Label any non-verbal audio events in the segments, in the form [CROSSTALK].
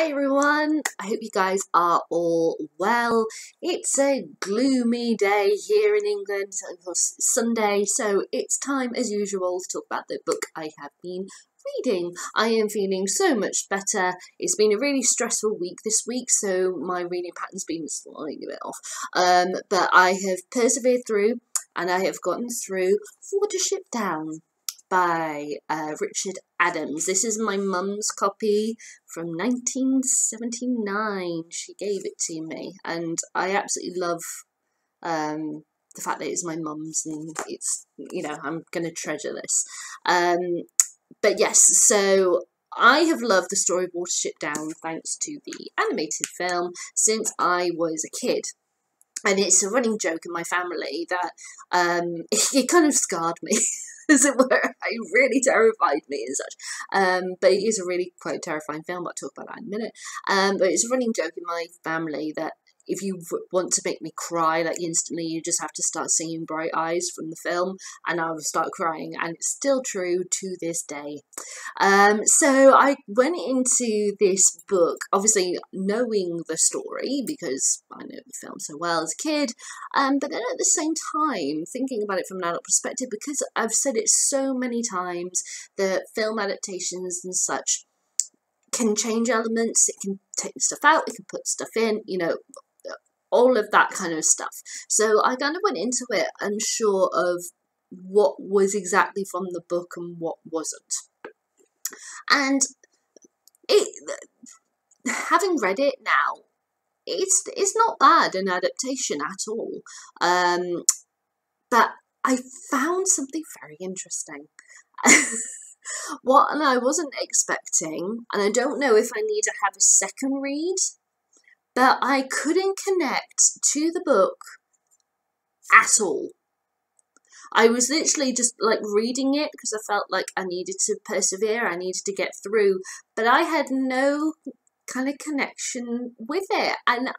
Hi everyone, I hope you guys are all well. It's a gloomy day here in England, it's Sunday, so it's time as usual to talk about the book I have been reading. I am feeling so much better. It's been a really stressful week this week, so my reading pattern's been slightly a bit off. Um, but I have persevered through and I have gotten through Watership Down by uh, Richard Adams. This is my mum's copy from 1979. She gave it to me, and I absolutely love um, the fact that it's my mum's, and it's you know I'm going to treasure this. Um, but yes, so I have loved the story of Watership Down thanks to the animated film since I was a kid. And it's a running joke in my family that um, [LAUGHS] it kind of scarred me [LAUGHS] as it were. [LAUGHS] It really terrified me and such. Um, but it is a really quite terrifying film. I'll talk about that in a minute. Um, but it's a running joke in my family that if you want to make me cry like instantly, you just have to start singing Bright Eyes from the film, and I will start crying. And it's still true to this day. Um, so I went into this book, obviously knowing the story because I know the film so well as a kid, um, but then at the same time thinking about it from an adult perspective because I've said it so many times that film adaptations and such can change elements, it can take stuff out, it can put stuff in, you know, all of that kind of stuff. So I kind of went into it unsure of what was exactly from the book and what wasn't. And it, having read it now, it's it's not bad an adaptation at all. Um, but I found something very interesting. [LAUGHS] what and I wasn't expecting, and I don't know if I need to have a second read but I couldn't connect to the book at all. I was literally just like reading it because I felt like I needed to persevere, I needed to get through, but I had no kind of connection with it. And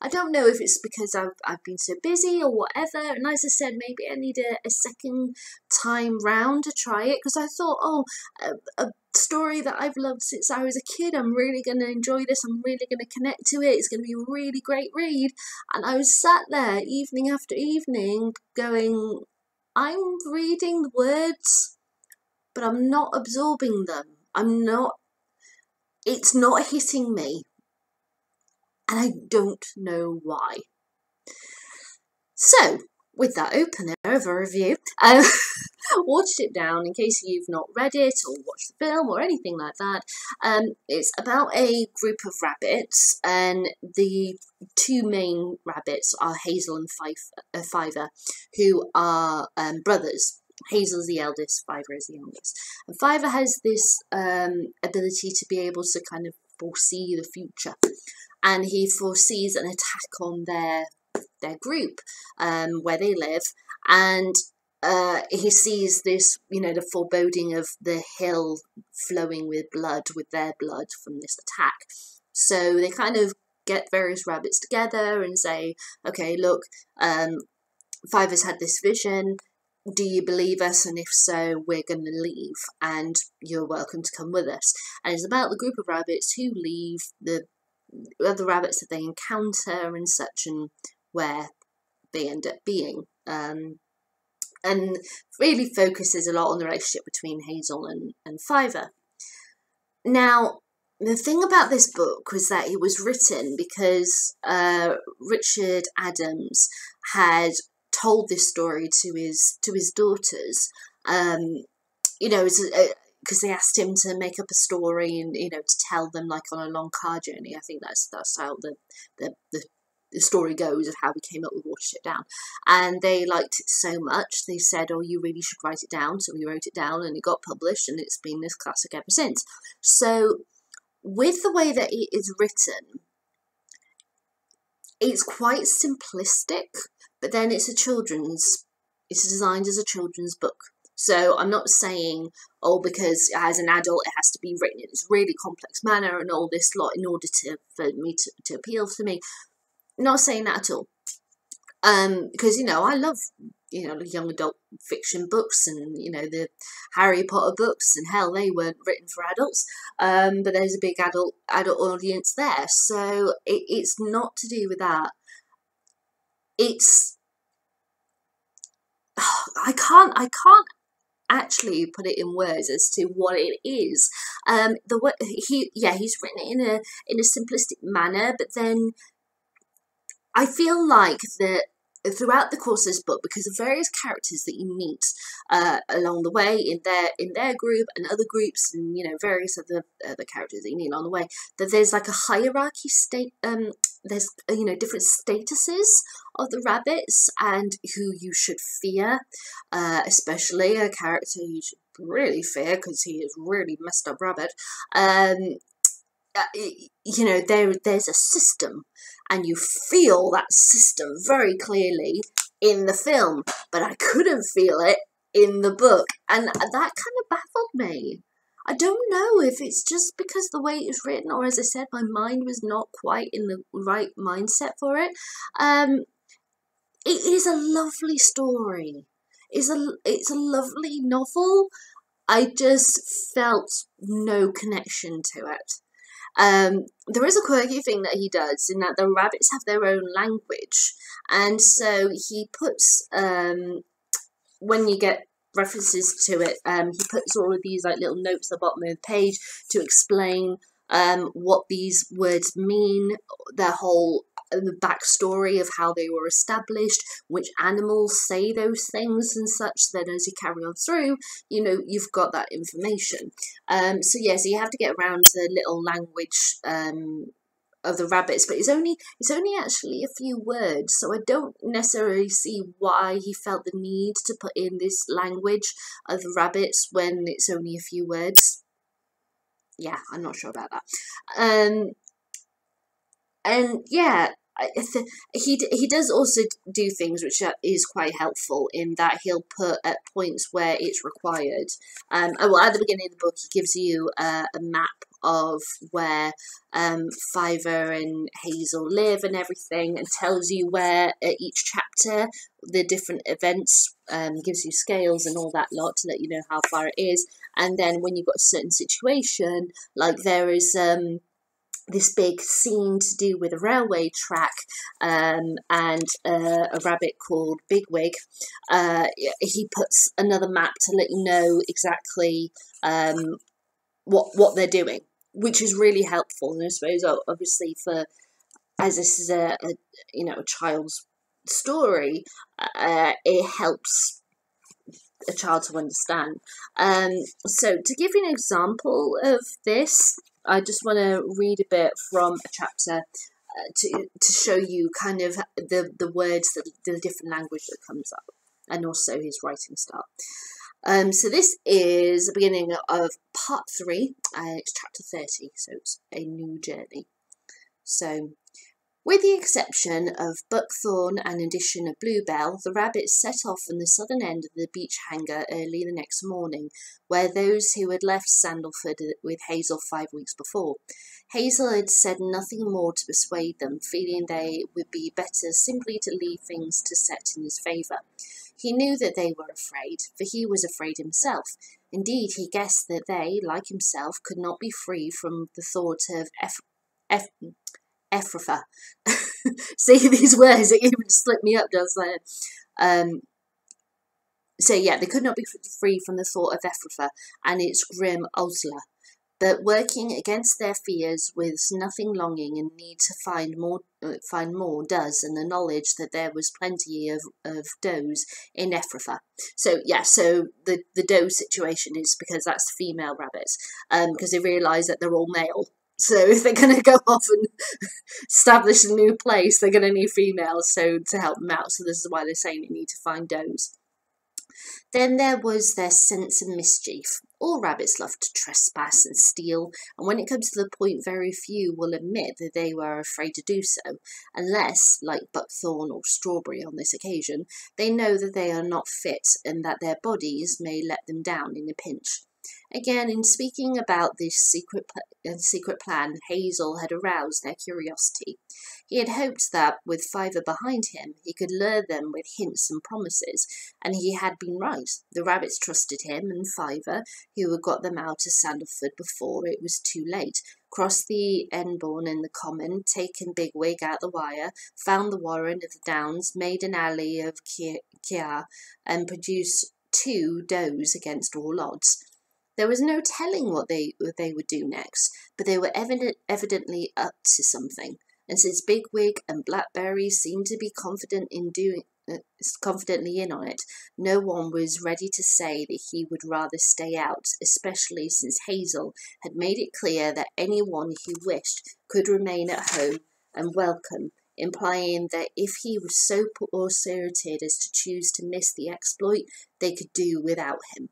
I don't know if it's because I've, I've been so busy or whatever. And as I said, maybe I need a, a second time round to try it because I thought, oh, a, a story that I've loved since I was a kid. I'm really going to enjoy this. I'm really going to connect to it. It's going to be a really great read. And I was sat there evening after evening going, I'm reading the words, but I'm not absorbing them. I'm not, it's not hitting me and I don't know why. So, with that opener of a review, um, [LAUGHS] Watership Down, in case you've not read it or watched the film or anything like that, um, it's about a group of rabbits, and the two main rabbits are Hazel and uh, Fiver, who are um, brothers. Hazel's the eldest, Fiver is the youngest. And Fiver has this um, ability to be able to kind of foresee the future and he foresees an attack on their their group um, where they live, and uh, he sees this, you know, the foreboding of the hill flowing with blood, with their blood from this attack. So they kind of get various rabbits together and say, okay, look, um, Fiver's had this vision. Do you believe us? And if so, we're going to leave, and you're welcome to come with us. And it's about the group of rabbits who leave the other rabbits that they encounter and such, and where they end up being. Um, and really focuses a lot on the relationship between Hazel and, and Fiver. Now, the thing about this book was that it was written because uh, Richard Adams had told this story to his to his daughters. Um, you know, because they asked him to make up a story and you know to tell them like on a long car journey. I think that's that's how the the, the the story goes of how we came up with Watership Down. And they liked it so much, they said, Oh, you really should write it down. So we wrote it down and it got published, and it's been this classic ever since. So, with the way that it is written, it's quite simplistic, but then it's a children's, it's designed as a children's book. So I'm not saying, oh, because as an adult it has to be written in this really complex manner and all this lot in order to for me to, to appeal to me. Not saying that at all. Um, because you know I love you know young adult fiction books and you know the Harry Potter books and hell they weren't written for adults. Um, but there's a big adult adult audience there. So it, it's not to do with that. It's [SIGHS] I can't I can't actually put it in words as to what it is. Um the he yeah he's written it in a in a simplistic manner but then I feel like that throughout the course of this book because of various characters that you meet uh, along the way in their in their group and other groups and you know various other other characters that you meet along the way that there's like a hierarchy state um there's uh, you know different statuses of the rabbits and who you should fear uh, especially a character you should really fear because he is really messed up rabbit. Um uh, you know there there's a system and you feel that system very clearly in the film, but I couldn't feel it in the book, and that kind of baffled me. I don't know if it's just because the way it's written, or as I said, my mind was not quite in the right mindset for it. Um, it is a lovely story. It's a it's a lovely novel. I just felt no connection to it. Um, there is a quirky thing that he does in that the rabbits have their own language, and so he puts um, when you get references to it, um, he puts all of these like little notes at the bottom of the page to explain um, what these words mean, their whole the backstory of how they were established, which animals say those things and such. Then as you carry on through, you know you've got that information. Um, so yeah, so you have to get around the little language um, of the rabbits, but it's only it's only actually a few words, so I don't necessarily see why he felt the need to put in this language of the rabbits when it's only a few words. Yeah, I'm not sure about that. Um, and yeah, he he does also do things which is quite helpful in that he'll put at points where it's required. Um, oh, well, at the beginning of the book, he gives you a map of where um, Fiver and Hazel live and everything, and tells you where at each chapter the different events um, gives you scales and all that lot to let you know how far it is. And then when you've got a certain situation, like there is um, this big scene to do with a railway track um, and uh, a rabbit called Bigwig. Uh, he puts another map to let you know exactly um, what what they're doing, which is really helpful. And I suppose, obviously, for as this is a, a you know a child's story, uh, it helps a child to understand. Um, so, to give you an example of this, I just want to read a bit from a chapter uh, to to show you kind of the the words that the different language that comes up, and also his writing style. Um, so this is the beginning of part three. Uh, it's chapter thirty, so it's a new journey. So with the exception of Buckthorn and addition of Bluebell, the rabbits set off from the southern end of the beech hanger early the next morning, where those who had left Sandleford with Hazel five weeks before. Hazel had said nothing more to persuade them, feeling they would be better simply to leave things to set in his favour. He knew that they were afraid, for he was afraid himself. Indeed, he guessed that they, like himself, could not be free from the thought of F. F Efrafa. [LAUGHS] See [LAUGHS] these words, it even slipped me up just then. Um, so yeah, they could not be free from the thought of Efrafa and its grim Owsla. But working against their fears with nothing longing and need to find more, uh, find more does, and the knowledge that there was plenty of, of does in Efrafa. So yeah, so the the doe situation is because that's female rabbits, um, because they realise that they're all male so if they're going to go [LAUGHS] off and establish a new place, they're going to need females so to help them out. So this is why they're saying they need to find does. Then there was their sense of mischief. All rabbits love to trespass and steal, and when it comes to the point, very few will admit that they were afraid to do so, unless, like Buckthorn or Strawberry on this occasion, they know that they are not fit and that their bodies may let them down in a pinch. Again, in speaking about this secret, pl- uh, secret plan, Hazel had aroused their curiosity. He had hoped that, with Fiver behind him, he could lure them with hints and promises, and he had been right. The rabbits trusted him, and Fiver, who had got them out of Sandleford before it was too late, crossed the Enborne in the common, taken Bigwig out the wire, found the warren of the downs, made an alley of Kehaar, and produced two does against all odds. There was no telling what they what they would do next, but they were evident, evidently up to something. And since Bigwig and Blackberry seemed to be confident in doing uh, confidently in on it, no one was ready to say that he would rather stay out, especially since Hazel had made it clear that anyone he wished could remain at home and welcome, implying that if he was so poor spirited as to choose to miss the exploit, they could do without him.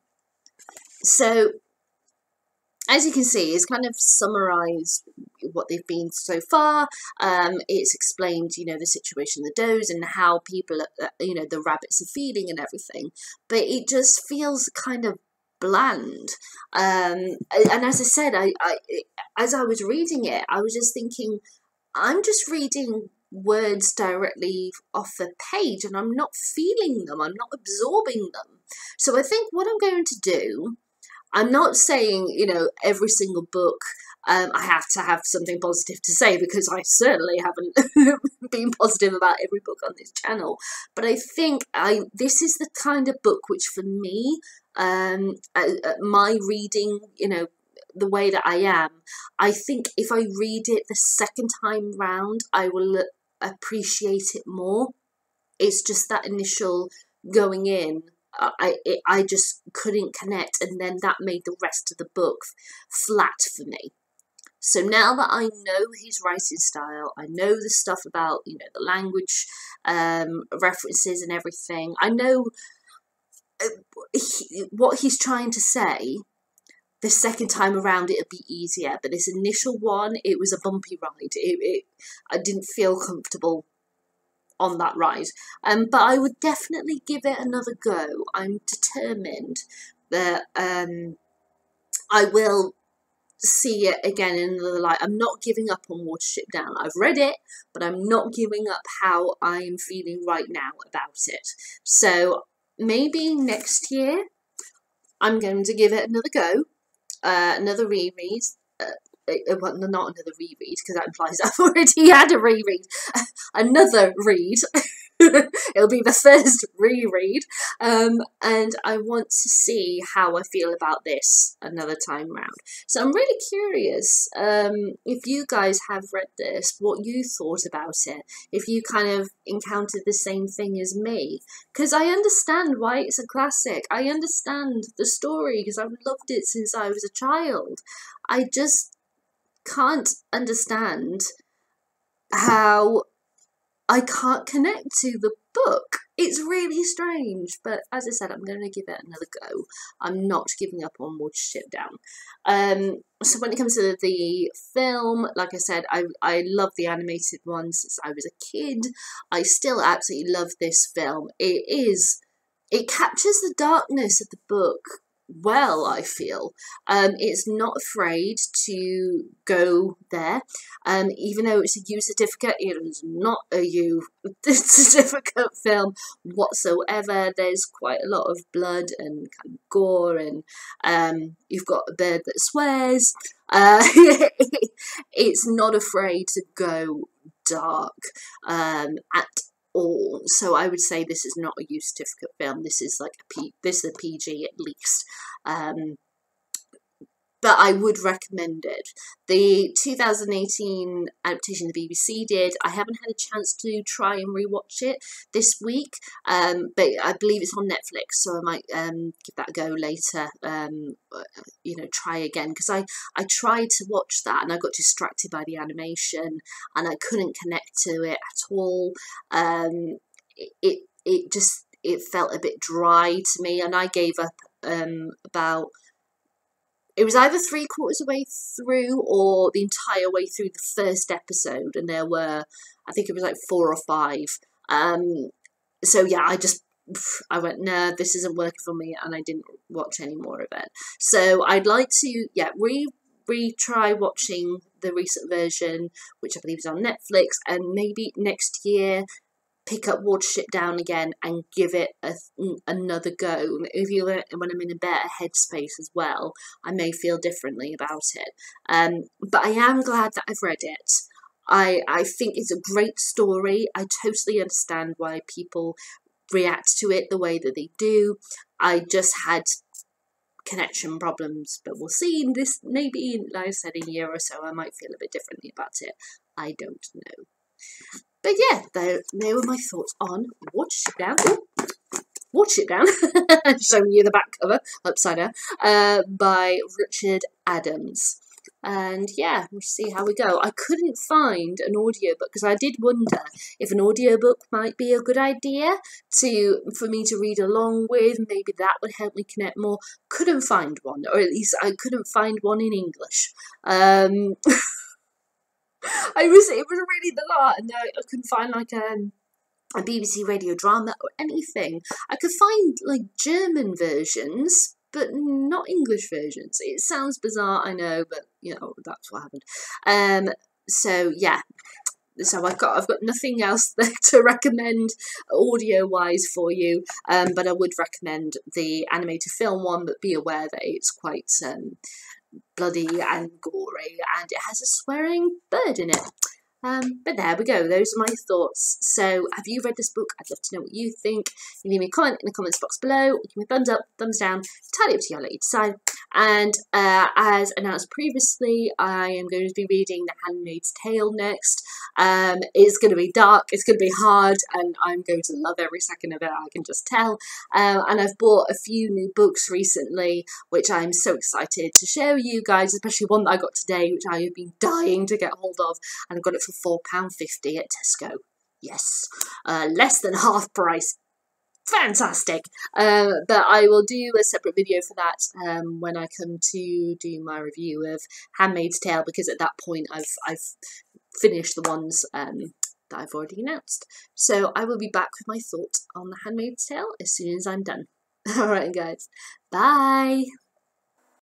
So, as you can see, it's kind of summarised what they've been so far. Um, it's explained, you know, the situation, the does, and how people, uh, you know, the rabbits are feeling and everything. But it just feels kind of bland. Um, and as I said, I, I, as I was reading it, I was just thinking, I'm just reading words directly off the page and I'm not feeling them, I'm not absorbing them. So I think what I'm going to do I'm not saying, you know, every single book um, I have to have something positive to say because I certainly haven't [LAUGHS] been positive about every book on this channel. But I think I this is the kind of book which, for me, um, uh, uh, my reading, you know, the way that I am, I think if I read it the second time round, I will appreciate it more. It's just that initial going in I it, I just couldn't connect, and then that made the rest of the book flat for me. So now that I know his writing style, I know the stuff about you know the language um, references and everything. I know uh, he, what he's trying to say. The second time around, it'll be easier, but this initial one, it was a bumpy ride. It, it I didn't feel comfortable on that ride. Um, but I would definitely give it another go. I'm determined that um, I will see it again in another light. I'm not giving up on Watership Down. I've read it, but I'm not giving up how I am feeling right now about it. So maybe next year I'm going to give it another go, uh, another reread. Uh, well, not another reread because that implies [LAUGHS] I've already had a reread. [LAUGHS] another read. [LAUGHS] It'll be the first reread, um, and I want to see how I feel about this another time round. So I'm really curious um, if you guys have read this, what you thought about it, if you kind of encountered the same thing as me, because I understand why it's a classic. I understand the story because I've loved it since I was a child. I just can't understand how I can't connect to the book. It's really strange, but as I said, I'm going to give it another go. I'm not giving up on Watership Down. Um, so when it comes to the film, like I said, I I love the animated ones since I was a kid. I still absolutely love this film. It is it captures the darkness of the book well, I feel. Um, it's not afraid to go there. Um, even though it's a U certificate, it is not a U [LAUGHS] certificate film whatsoever. There's quite a lot of blood and kind of gore, and um, you've got a bird that swears. [LAUGHS] Uh, it's not afraid to go dark um, at all. So I would say this is not a U certificate film. This is like a P. This is a PG at least. Um, but I would recommend it. The 2018 adaptation the BBC did, I haven't had a chance to try and rewatch it this week, um, but I believe it's on Netflix, so I might um, give that a go later. Um, you know, try again because I I tried to watch that and I got distracted by the animation and I couldn't connect to it at all. Um, it, it it just it felt a bit dry to me, and I gave up um, about it was either three quarters of the way through or the entire way through the first episode, and there were, I think it was like four or five. Um, so yeah, I just I went, no, this isn't working for me, and I didn't watch any more of it. So I'd like to, yeah, re retry watching the recent version, which I believe is on Netflix, and maybe next year pick up Watership Down again and give it a, another go. Maybe when I'm in a better headspace as well, I may feel differently about it. Um, but I am glad that I've read it. I, I think it's a great story. I totally understand why people react to it the way that they do. I just had connection problems, but we'll see. In this maybe, like I said, a year or so, I might feel a bit differently about it. I don't know. But yeah, there, there were my thoughts on Watch It Down. Ooh, Watch It Down, [LAUGHS] showing you the back cover upside down, uh, by Richard Adams. And yeah, we'll see how we go. I couldn't find an audiobook because I did wonder if an audiobook might be a good idea to for me to read along with. Maybe that would help me connect more. Couldn't find one, or at least I couldn't find one in English. Um, [LAUGHS] [LAUGHS] I was it was really the lot, and I, couldn't find like um, a BBC radio drama or anything. I could find like German versions, but not English versions. It sounds bizarre, I know, but you know that's what happened. Um, so yeah, so I've got I've got nothing else [LAUGHS] to recommend audio wise for you. Um, but I would recommend the animated film one, but be aware that it's quite um, bloody and gory, and it has a swearing bird in it. Um, but there we go. Those are my thoughts. So, have you read this book? I'd love to know what you think. You leave me a comment in the comments box below. Give me a thumbs up, thumbs down. Entirely up to you. I'll let you decide. And uh, as announced previously, I am going to be reading The Handmaid's Tale next. Um, it's going to be dark, it's going to be hard, and I'm going to love every second of it, I can just tell. Um, and I've bought a few new books recently, which I'm so excited to share with you guys, especially one that I got today, which I have been dying to get hold of, and I got it for £4.50 at Tesco. Yes, uh, less than half price fantastic. Um, but I will do a separate video for that um, when I come to do my review of Handmaid's Tale because at that point I've I've finished the ones um, that I've already announced. So I will be back with my thoughts on The Handmaid's Tale as soon as I'm done. [LAUGHS] Alright guys, bye!